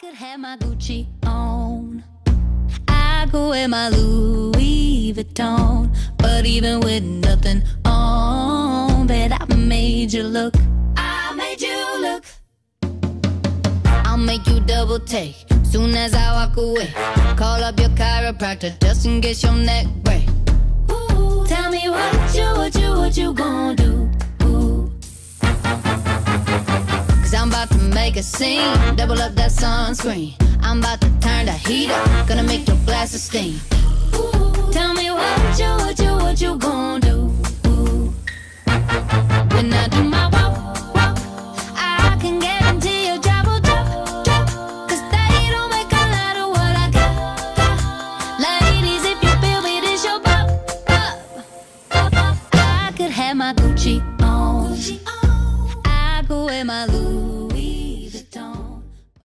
could have my Gucci on. I could wear my Louis Vuitton. But even with nothing on, bet I made you look. I made you look. I'll make you double take soon as I walk away. Call up your chiropractor just in case your neck break. Ooh, tell me what you, what you, what you gonna do? Ooh. Cause I'm about to make a scene, double up that sunscreen. I'm about to turn the heat up, gonna make your glasses steam. Ooh, tell me what you, what you, what you gonna do? Ooh. When I do my walk, walk, I can guarantee your job will drop, drop. Cause they don't make a lot of what I got. got. Ladies, if you feel me, this your pop, pop, pop, pop. I could have my Gucci on. Gucci on. I could wear my Louis